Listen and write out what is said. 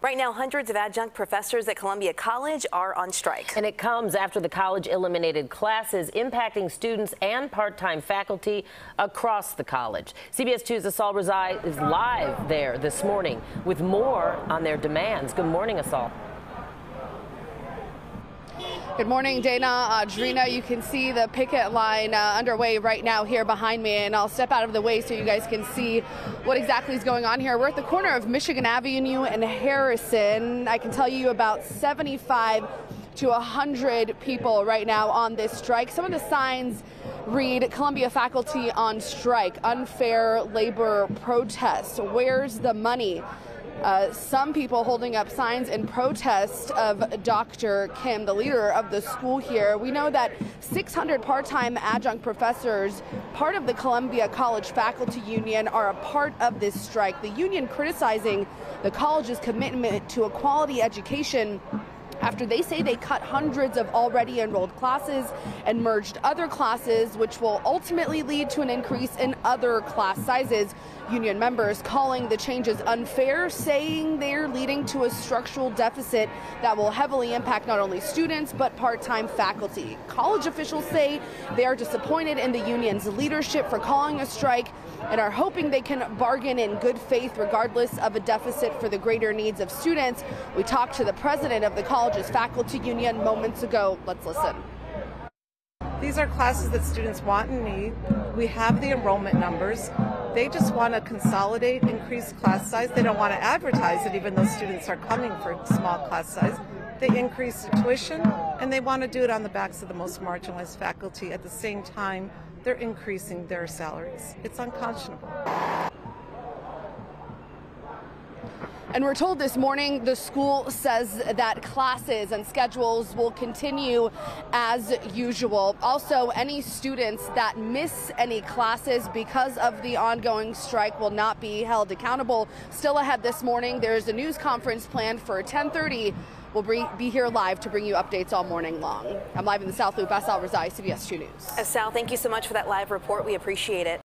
Right now, hundreds of adjunct professors at Columbia College are on strike. And it comes after the college eliminated classes impacting students and part-time faculty across the college. CBS 2's Asal Rezaei is live there this morning with more on their demands. Good morning, Asal. Good morning, Dana. Audrina, you can see the picket line uh, underway right now here behind me, and I'll step out of the way so you guys can see what exactly is going on here. We're at the corner of Michigan Avenue and Harrison. I can tell you about 75 to 100 people right now on this strike. Some of the signs read Columbia faculty on strike, unfair labor protest. Where's the money? Uh, some people holding up signs in protest of Dr. Kim, the leader of the school here. We know that 600 part-time adjunct professors, part of the Columbia College Faculty Union, are a part of this strike. The union criticizing the college's commitment to a quality education after they say they cut hundreds of already enrolled classes and merged other classes, which will ultimately lead to an increase in other class sizes. Union members calling the changes unfair, saying they're leading to a structural deficit that will heavily impact not only students but part-time faculty. College officials say they are disappointed in the union's leadership for calling a strike and are hoping they can bargain in good faith regardless of a deficit for the greater needs of students. We talked to the president of the college's faculty union moments ago. Let's listen. These are classes that students want and need. We have the enrollment numbers. They just want to consolidate, increase class size. They don't want to advertise it, even though students are coming for small class size. They increase the tuition, and they want to do it on the backs of the most marginalized faculty. At the same time, they're increasing their salaries. It's unconscionable. And we're told this morning the school says that classes and schedules will continue as usual. Also, any students that miss any classes because of the ongoing strike will not be held accountable. Still ahead this morning, there's a news conference planned for 1030. We'll be here live to bring you updates all morning long. I'm live in the South Loop. Asal Rezaei, CBS 2 News. Asal, thank you so much for that live report. We appreciate it.